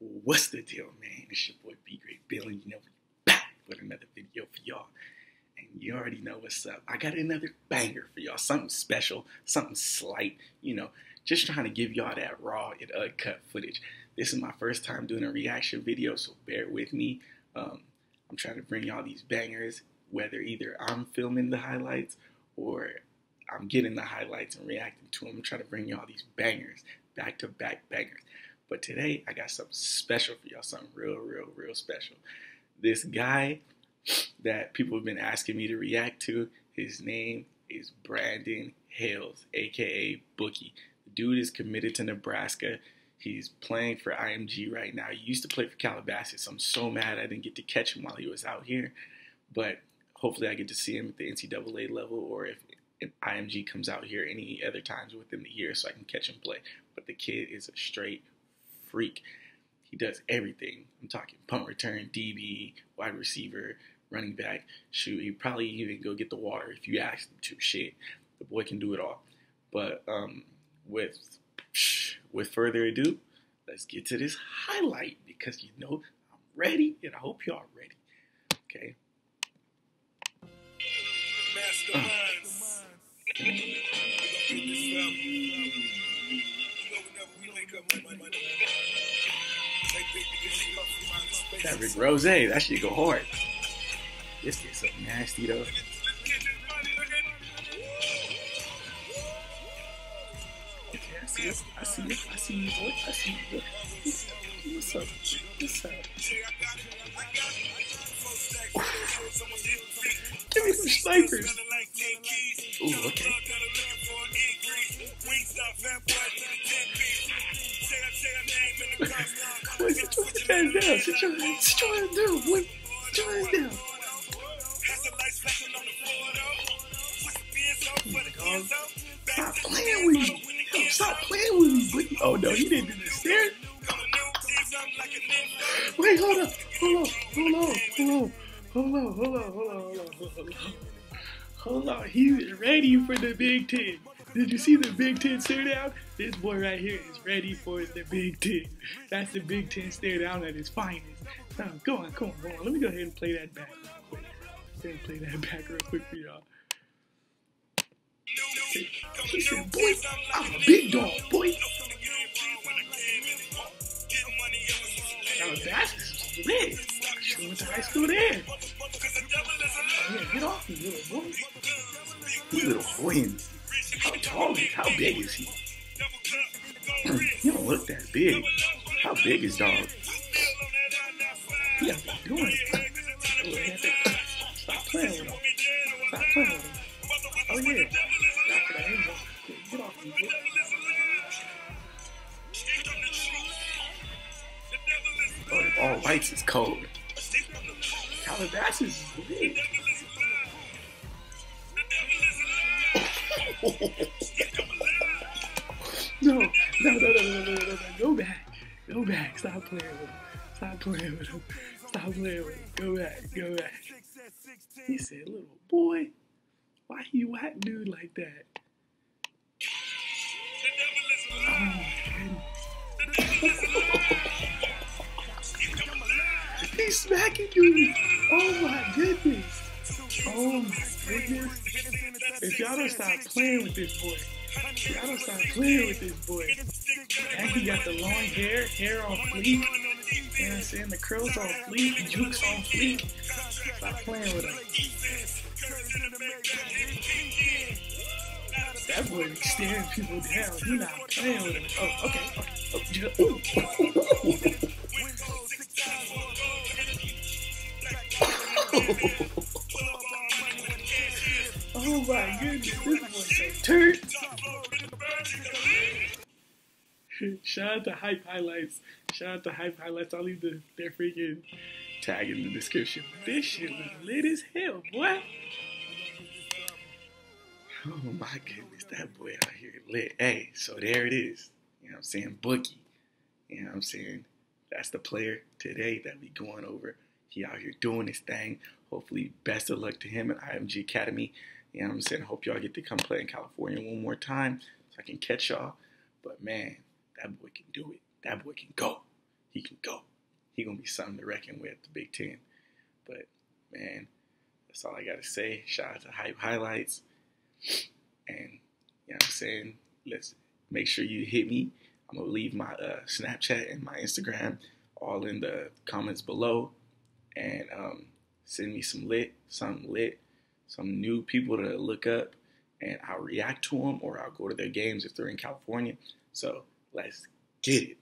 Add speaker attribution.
Speaker 1: What's the deal, man? It's your boy BeGreat Beale, and you know we're back with another video for y'all. And you already know what's up. I got another banger for y'all, something special, something slight, you know, just trying to give y'all that raw and uncut footage. This is my first time doing a reaction video, so bear with me. Um, I'm trying to bring y'all these bangers, whether either I'm filming the highlights or I'm getting the highlights and reacting to them. I'm trying to bring y'all these bangers, back to back bangers. But today I got something special for y'all, something real, real, real special. This guy that people have been asking me to react to, his name is Brandon Hales, aka Bookie. The dude is committed to Nebraska. He's playing for IMG right now. He used to play for Calabasas. I'm so mad I didn't get to catch him while he was out here. But hopefully I get to see him at the NCAA level or if, if IMG comes out here any other times within the year so I can catch him play. But the kid is a straight freak. He does everything. I'm talking punt return, DB, wide receiver, running back. Shoot, he probably even go get the water if you ask him to. Shit, the boy can do it all. But um, with with further ado, let's get to this highlight because you know I'm ready and I hope y'all ready. Okay.
Speaker 2: Masterminds.
Speaker 1: That Rose, that shit go hard. This gets so nasty though. I see you. I see you. I see you. I see you. What's up? What's up? Give me some snipers. Ooh, okay. Down. Sit your, sit your ass down, boy. Sit your ass down. Stop playing with me. Yo, stop playing with me, buddy. Oh no, he didn't do the stairs. Wait, hold up. Hold on. Hold on. Hold on. Hold on. Hold on. Hold on. Hold on. Hold on. Hold on. He is ready for the Big Ten. Did you see the Big Ten stare down? This boy right here is ready for the Big Ten. That's the Big Ten stare down at its finest. Now, go on, come on, go on. Let me go ahead and play that back real quick. Let me play that back real quick for y'all. He said, boy, I'm a big dog, boy. Now, that's lit. She went to high school there. Oh, yeah, get off me, little boy. You little twins. How tall is he? How big is he? he don't look that big. How big is dog? Yeah, you doing? Stop playing with him. Stop playing with him. Oh yeah. Get off me, boy. Oh, all whites is cold. Calabasas is big. no, no, no, no, no, no, no, go back, go back. Stop playing with him. Stop playing with him. Stop playing with him. Go back, go back. He said, "Little boy, why you act dude like that?" Oh, He's smacking you. Oh my goodness. Oh my goodness. If y'all don't stop playing with this boy, y'all don't stop playing with this boy. And he got the long hair, hair on fleek. You know what I'm saying? The curls on fleek, jukes on fleek. Stop playing with him. That boy be staring people down. He not playing with him. Oh, okay. Oh, ooh. oh my goodness. Shout out to Hype Highlights. Shout out to Hype Highlights. I'll leave the, their freaking tag in the description. This shit was lit as hell, boy. Oh my goodness, that boy out here lit. Hey, so there it is. You know what I'm saying? Bookie. You know what I'm saying? That's the player today that we going over. He out here doing his thing. Hopefully, best of luck to him at IMG Academy. You know what I'm saying? I Hope y'all get to come play in California one more time so I can catch y'all. But man, that boy can do it. That boy can go. he can go. He gonna be something to reckon with the Big Ten. But man, that's all I gotta say. Shout out to Hype Highlights. And you know what I'm saying? Let's make sure you hit me. I'm gonna leave my uh, Snapchat and my Instagram all in the comments below. And um, send me some lit, some lit, some new people to look up, and I'll react to them or I'll go to their games if they're in California. So let's get it.